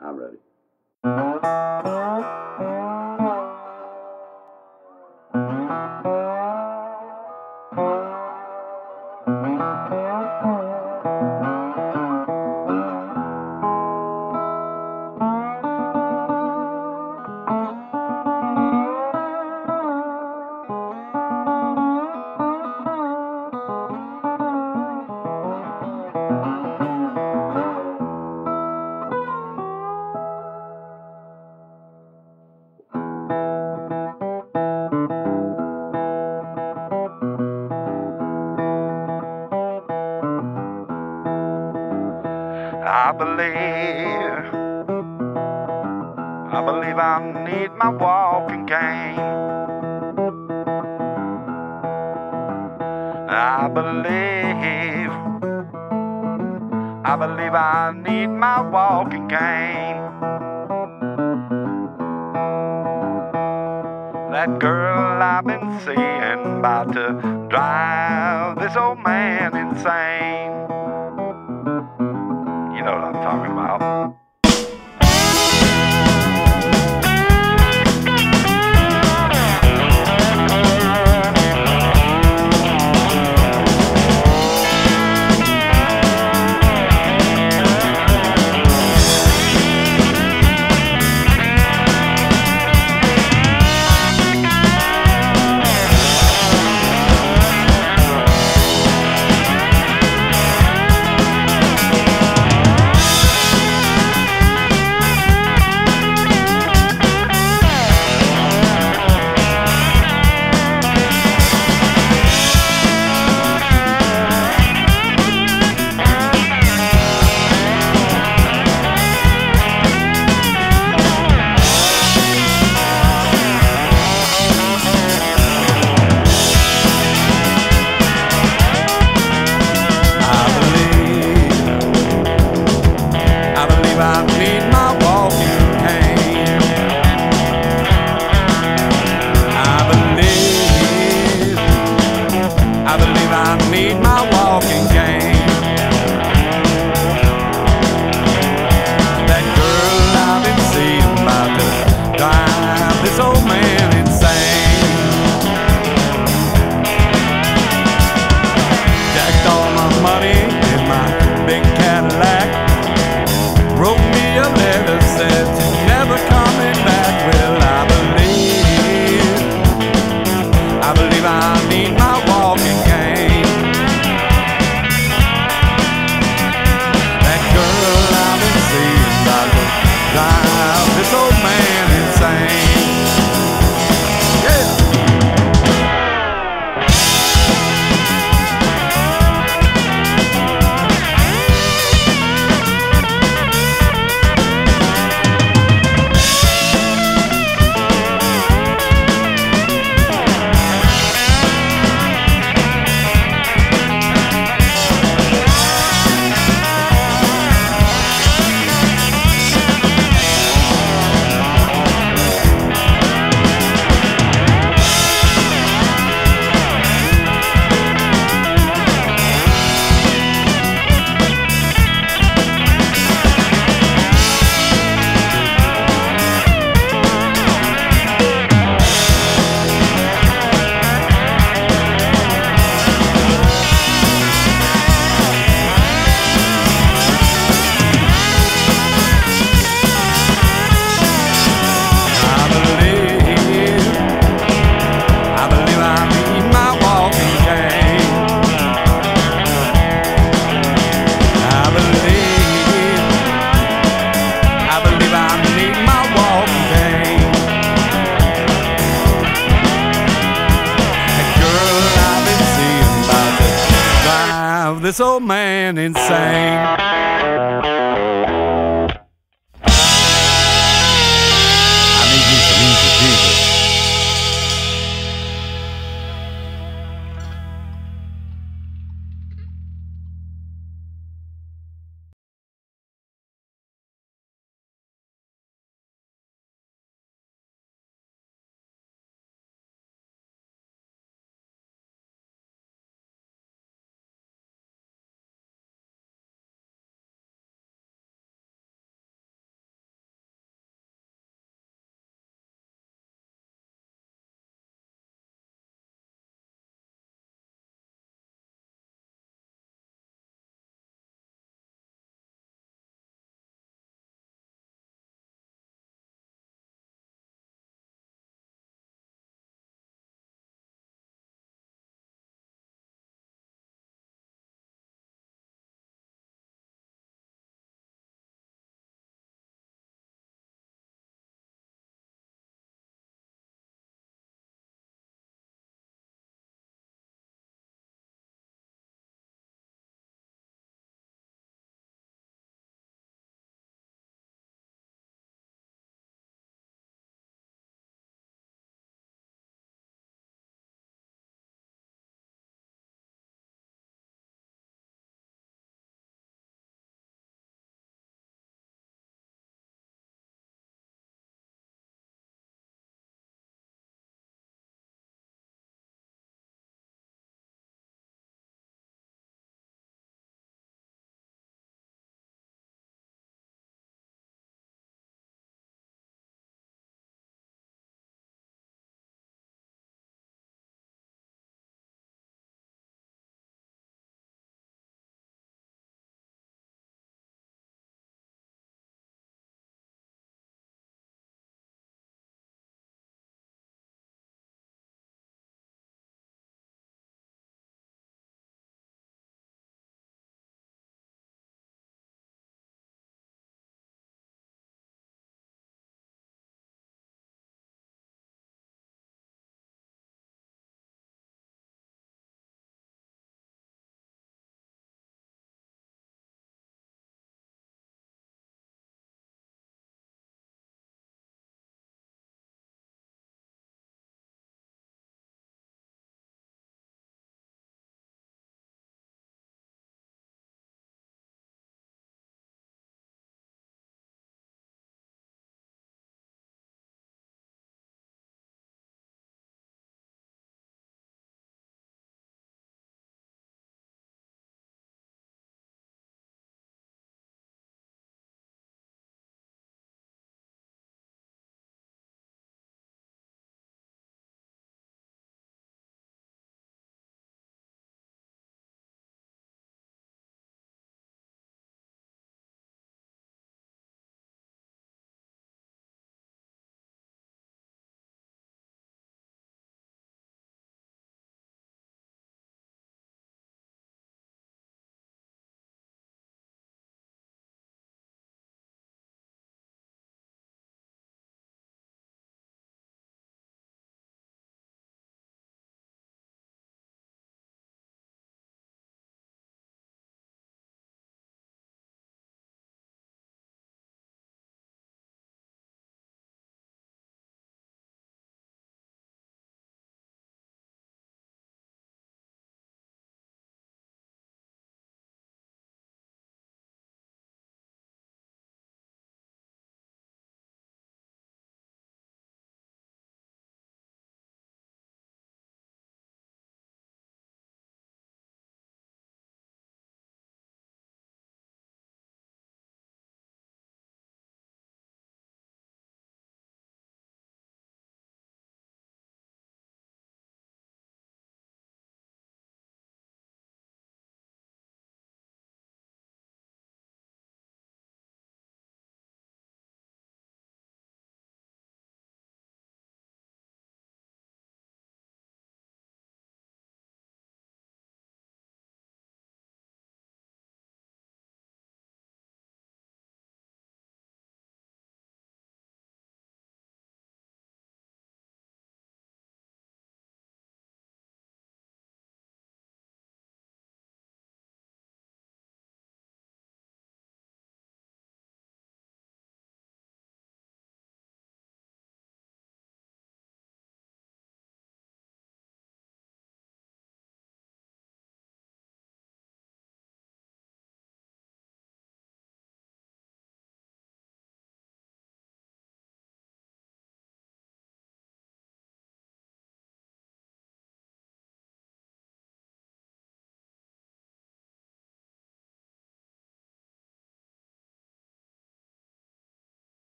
I'm ready. I believe. I believe I need my walking cane. I believe. I believe I need my walking cane. That girl I've been seeing about to drive this old man insane. You know what I'm talking about. this old man insane.